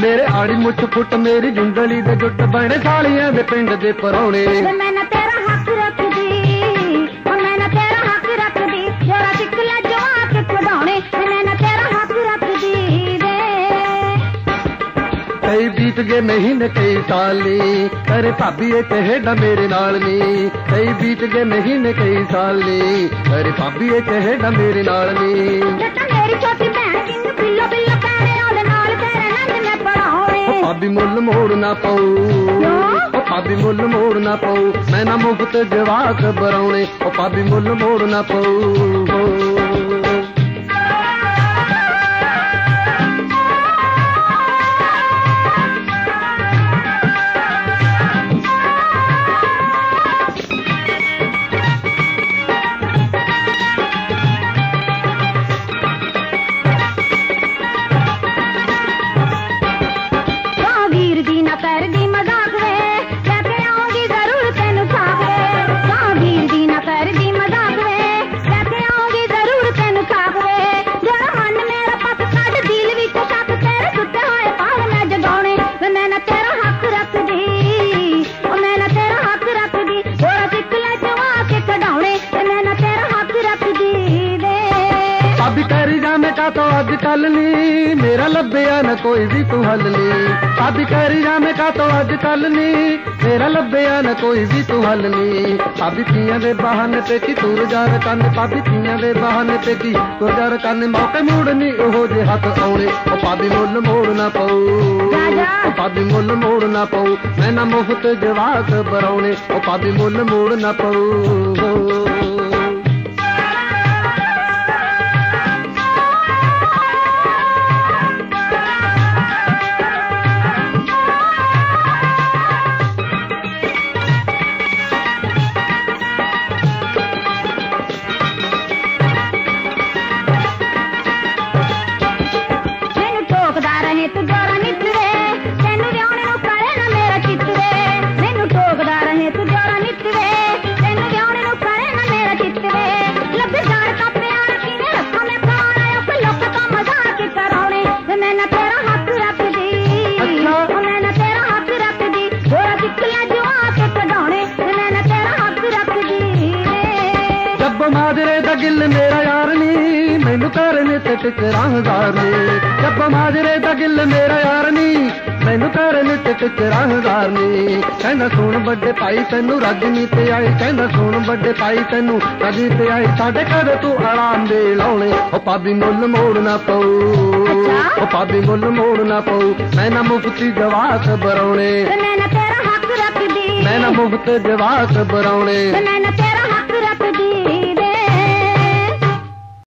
ਮੁੱਛ ਫੁੱਟ ਮੇਰੀ ਜੁੰਡਲੀ ਦੇ ਜੁੱਟ ਬਣੇ ਸਾਲੀਆਂ ਦੇ ਪਿੰਡ ਦੇ ਪਰੌਣੇ। ਮੈਂ ਨਾ ਤੇਰਾ ਹੱਕ ਰੱਖਦੀ ਓ ਮੈਂ ਨਾ ਤੇਰਾ ਹੱਕ ਰੱਖਦੀ ਜਰਾ ਟਿਕਲਾ ਜਵਾ ਕੇ ਕਢਾਉਣੇ ਵੇ ਮੈਂ ਨਾ ਤੇਰਾ ਹੱਕ ਰੱਖਦੀ ਵੇ। ਕਈ ਬੀਤ ਗਏ ਮਹੀਨੇ ਕਈ ਸਾਲੀ ਅਰੇ ਭਾਬੀ ਇਹ ਕਹੇਡਾ ਮੇਰੇ ਨਾਲ ਨੀ। ਕਈ ਬੀਤ ਗਏ ਮਹੀਨੇ ਕਈ ਸਾਲੀ ਅਰੇ ਭਾਬੀ ਇਹ ਕਹੇਡਾ ਮੇਰੇ ਨਾਲ ਨੀ। ਮੁੱਲ ਮੋੜ ਨਾ ਪਾਉ। ਉਹ ਭਾਬੀ ਮੁੱਲ ਮੋੜ ਨਾ ਪਾਉ। ਮੈਂ ਨਾ ਮੁਫਤ ਜਵਾਕ ਬਰਾਉਣੇ ਉਹ ਭਾਬੀ ਮੁੱਲ ਮੋੜਨਾ ਪਾਉ। ਜਾਵੇਂ ਕਾ ਤੋ ਅੱਜ ਕੱਲ ਨੀ ਮੇਰਾ ਲੱਭਿਆ ਨਾ ਕੋਈ ਵੀ ਤੂੰ ਹੱਲ ਨੀ। ਭਾਬੀ ਕਰੀ ਜਾਵੇਂ ਕਾ ਤੋ ਅੱਜ ਕੱਲ ਨੀ ਮੇਰਾ ਲੱਭਿਆ ਨਾ ਕੋਈ ਵੀ ਤੂੰ ਹੱਲ ਨੀ। ਭਾਬੀ ਤੀਆਂ ਦੇ ਬਹਾਨੇ ਤੇ ਕੀ ਤੂਰ ਜਾਰ ਕੰਨ ਭਾਬੀ ਤੀਆਂ ਦੇ ਬਹਾਨੇ ਤੇ ਕੀ ਤੂਰ ਜਾਰ ਕੰਨ ਮੌਕੇ ਮੂੜਨੀ ਉਹੋ ਜੇ ਹੱਥ ਆਉਣੇ ਉਹ ਭਾਬੀ ਮੁੱਲ ਮੋੜ ਨਾ ਪਊ। ਰਾਜਾ। ਉਹ ਭਾਬੀ ਮੁੱਲ ਮੋੜ ਨਾ ਪਊ ਮੈਂ ਨਾ ਮੁਫਤ ਜਵਾਕ ਬਰਾਉਣੇ ਉਹ ਭਾਬੀ ਮੁੱਲ ਮੋੜ ਨਾ ਪਊ। ਮਾਜਰੇ ਦਾ ਗਿੱਲ ਮੇਰਾ ਯਾਰ ਨੀ ਮੈਨੂੰ ਕਰਨੇ ਤੇ ਟਿਕਰਾਂ ਹਜ਼ਾਰ ਨੀ। ਜੱਬ ਮਾਜਰੇ ਦਾ ਗਿੱਲ ਮੇਰਾ ਯਾਰ ਨੀ ਮੈਨੂੰ ਕਰਨੇ ਤੇ ਟਿਕਰਾਂ ਹਜ਼ਾਰ ਨੀ। ਕਹਿੰਦਾ ਸੁਣ ਵੱਡੇ ਭਾਈ ਤੈਨੂੰ ਰੱਜ ਨੀ ਤੇ ਆਈ ਕਹਿੰਦਾ ਸੁਣ ਵੱਡੇ ਭਾਈ ਤੈਨੂੰ ਰੱਜ ਨੀ ਤੇ ਆਈ ਸਾਡੇ ਘਰ ਤੂੰ ਆਰਾਮ ਦੇ ਲਾਉਣੇ ਉਹ ਪਾਬੀ ਮੁੱਲ ਮੋੜ ਨਾ ਪਊ। ਉਹ ਪਾਬੀ ਮੁੱਲ ਮੋੜ ਨਾ ਪਊ। ਮੈਂ ਨਾ ਮੁਫਤੀ ਜਵਾਕ ਬਰਾਉਣੇ ਮੈਂ ਨਾ ਤੇਰਾ ਹੱਕ ਰੱਖਦੀ। ਮੈਂ ਨਾ ਮੁਫਤ ਜਵਾਕ ਬਰਾਉਣੇ ਮੈਂ ਨਾ